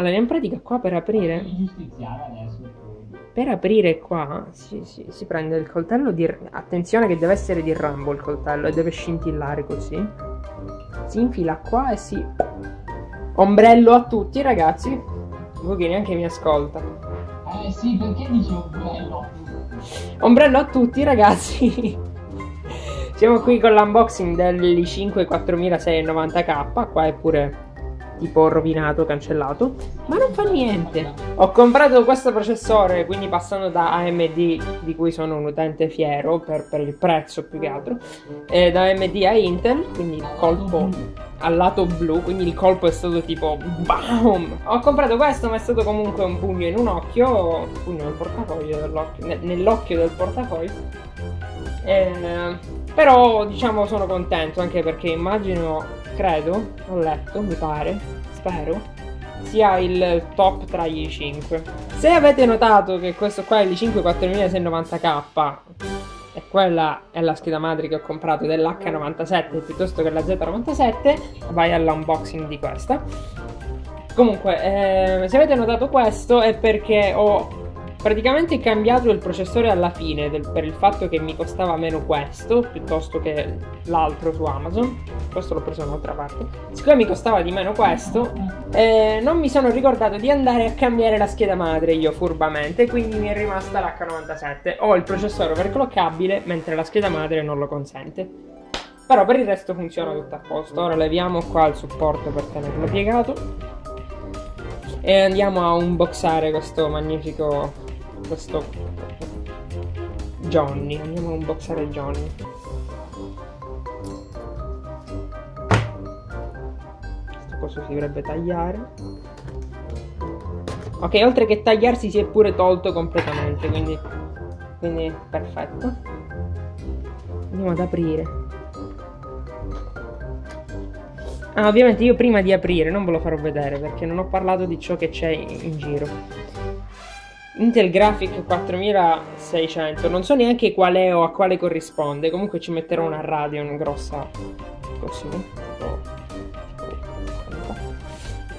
Allora, in pratica qua per aprire... Per aprire qua si, si- si prende il coltello di... Attenzione che deve essere di Rambo il coltello e deve scintillare così. Si infila qua e si... Ombrello a tutti ragazzi. Voi che neanche mi ascolta. Eh sì, perché dici ombrello? Ombrello a tutti ragazzi. Siamo qui con l'unboxing dell'i5 4690K. Qua è pure tipo rovinato, cancellato. Ma non fa niente. Ho comprato questo processore, quindi passando da AMD, di cui sono un utente fiero per, per il prezzo più che altro, eh, da AMD a Intel, quindi il colpo al lato blu, quindi il colpo è stato tipo BAM! Ho comprato questo, ma è stato comunque un pugno in un occhio, un pugno nel portafoglio dell'occhio, ne- nell'occhio del portafoglio. Eh, però diciamo sono contento anche perché immagino, credo, ho letto, mi pare, spero, sia il top tra gli 5. Se avete notato che questo qua è l'i5 4690K e quella è la scheda madre che ho comprato dell'H97 piuttosto che la Z97, vai all'unboxing di questa. Comunque, eh, se avete notato questo è perché ho praticamente cambiato il processore alla fine del- per il fatto che mi costava meno questo piuttosto che l'altro su Amazon. Questo l'ho preso da un'altra parte. Siccome mi costava di meno questo, eh, non mi sono ricordato di andare a cambiare la scheda madre io furbamente, quindi mi è rimasta l'H97. Ho il processore overclockabile mentre la scheda madre non lo consente. Però per il resto funziona tutto a posto. Ora leviamo qua il supporto per tenerlo piegato. E andiamo a unboxare questo magnifico. Questo. Johnny. Andiamo a unboxare Johnny. Questo coso si dovrebbe tagliare. Ok, oltre che tagliarsi si è pure tolto completamente, quindi. Quindi perfetto. Andiamo ad aprire. Ah, ovviamente io prima di aprire non ve lo farò vedere perché non ho parlato di ciò che c'è in giro. Intel Graphic 4600, non so neanche qual è o a quale corrisponde, comunque ci metterò una Radeon grossa così.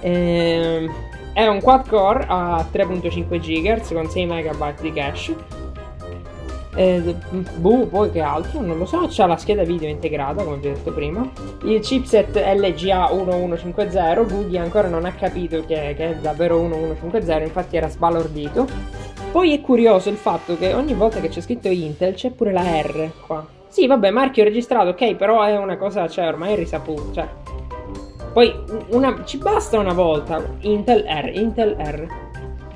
Ehm, è un quad core a 3.5 GHz con 6 MB di cache. Eh, boh, poi che altro, non lo so, c'ha la scheda video integrata, come vi ho detto prima. Il chipset LGA 1150, Woody ancora non ha capito che, che è davvero 1150, infatti era sbalordito. Poi è curioso il fatto che ogni volta che c'è scritto Intel c'è pure la R qua. Sì, vabbè, marchio registrato, ok, però è una cosa, cioè, ormai è risaputo, cioè. Poi una, ci basta una volta. Intel R, Intel R,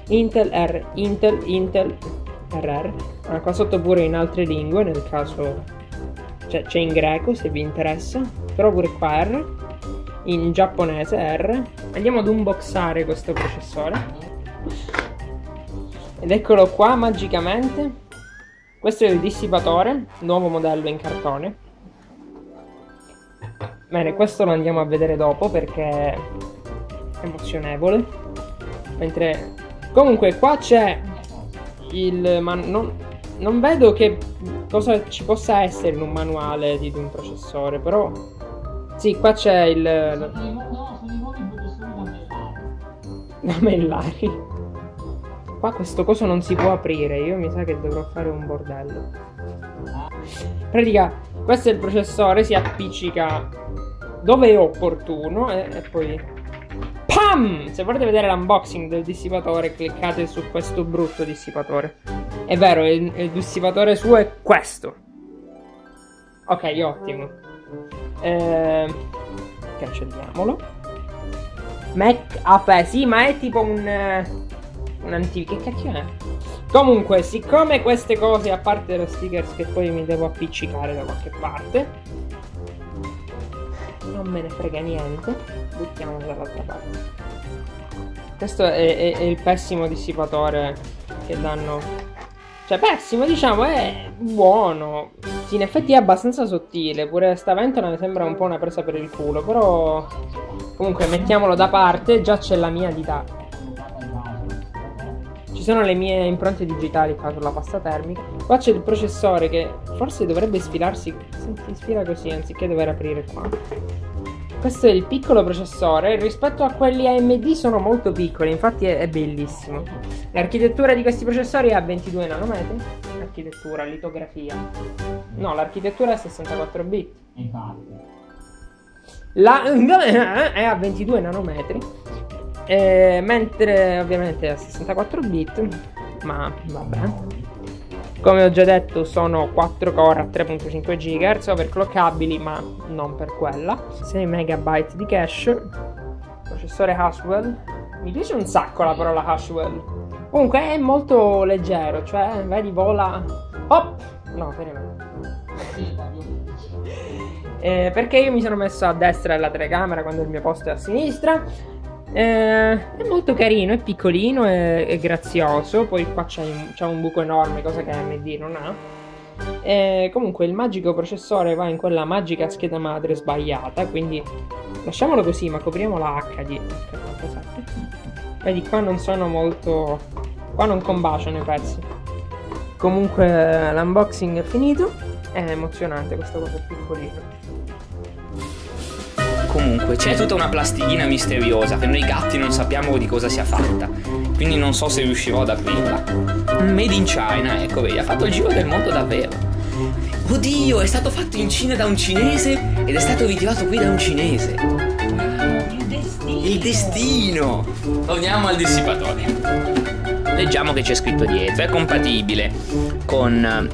Intel R, Intel, Intel RR. Ah, qua sotto pure in altre lingue, nel caso cioè, c'è in greco se vi interessa. Però pure qua R. In giapponese R. Andiamo ad unboxare questo processore. Ed eccolo qua magicamente. Questo è il dissipatore, nuovo modello in cartone. Bene, questo lo andiamo a vedere dopo perché è emozionevole. Mentre comunque qua c'è il man- non, non vedo che cosa ci possa essere in un manuale di, di un processore, però sì, qua c'è il no, sono i nuovi processori lamellari. Qua questo coso non si può aprire, io mi sa che dovrò fare un bordello. Pratica, questo è il processore, si appiccica dove è opportuno e, e poi... PAM! Se volete vedere l'unboxing del dissipatore, cliccate su questo brutto dissipatore. È vero, il, il dissipatore suo è questo. Ok, ottimo. Eh, cancelliamolo. Mac AP, sì, ma è tipo un... eh, un anti... Che cacchio è? Comunque, siccome queste cose, a parte lo stickers che poi mi devo appiccicare da qualche parte, non me ne frega niente, buttiamolo dall'altra parte. Questo è, è- è il pessimo dissipatore che danno. Cioè, pessimo, diciamo, è buono. Sì, in effetti è abbastanza sottile. Pure sta ventola mi sembra un po' una presa per il culo. Però. Comunque, mettiamolo da parte. Già c'è la mia dita. Ci sono le mie impronte digitali qua sulla pasta termica. Qua c'è il processore che forse dovrebbe sfilarsi. Si sfila così anziché dover aprire qua. questo è il piccolo processore. Rispetto a quelli AMD sono molto piccoli, infatti è, è bellissimo. L'architettura di questi processori è a 22 nanometri. L'architettura, litografia. No, l'architettura è a 64 bit. Infatti. La è a 22 nanometri. Eh, mentre ovviamente a 64 bit. Ma vabbè. Come ho già detto sono 4 core a 3.5 GHz overclockabili ma non per quella. 6 MB di cache. Processore Haswell. Mi piace un sacco la parola Haswell. Comunque è molto leggero Cioè vedi vola. Hop! No fermo eh, Perché io mi sono messo a destra della telecamera Quando il mio posto è a sinistra eh, è molto carino, è piccolino, è, grazioso. Poi qua c'è un, un, buco enorme, cosa che AMD non ha. Eh, comunque il magico processore va in quella magica scheda madre sbagliata. Quindi lasciamolo così, ma copriamo la HD. Vedi, qua non sono molto. Qua non combaciano i pezzi. Comunque l'unboxing è finito. È emozionante questa cosa piccolina comunque c'è tutta una plastichina misteriosa che noi gatti non sappiamo di cosa sia fatta. Quindi non so se riuscirò ad aprirla. Made in China, ecco vedi, ha fatto il giro del mondo davvero. Oddio, è stato fatto in Cina da un cinese ed è stato ritirato qui da un cinese. Il destino. Il destino! Torniamo al dissipatore. Leggiamo che c'è scritto dietro. È compatibile con